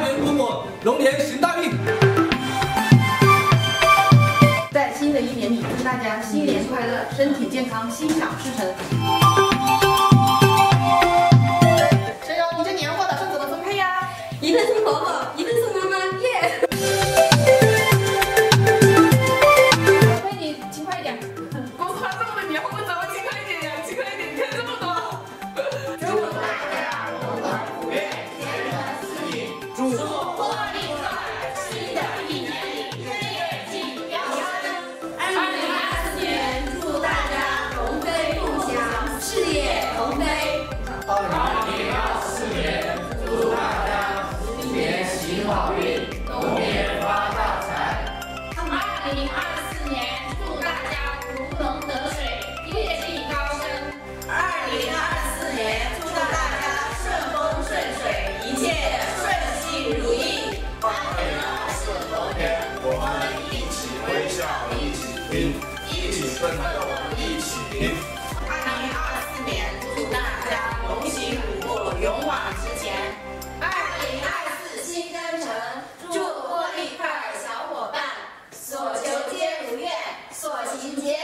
祝我龙年行大运，在新的一年里，祝大家新年快乐，身体健康，心想事成。小勇，你这年货打算怎么分配呀？一份送婆婆，一份送妈妈，耶！小飞，你勤快一点，我花这么多年货呢。一起拼，一起奋斗，一起拼。二零二四年，祝大家龙行虎步，勇往直前。二零二四新征程，祝获利快儿小伙伴所求皆如愿，所行皆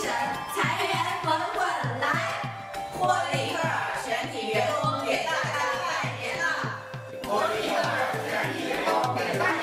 财源滚滚来。霍尼全体员工给大家拜年了。霍尼全体员工给大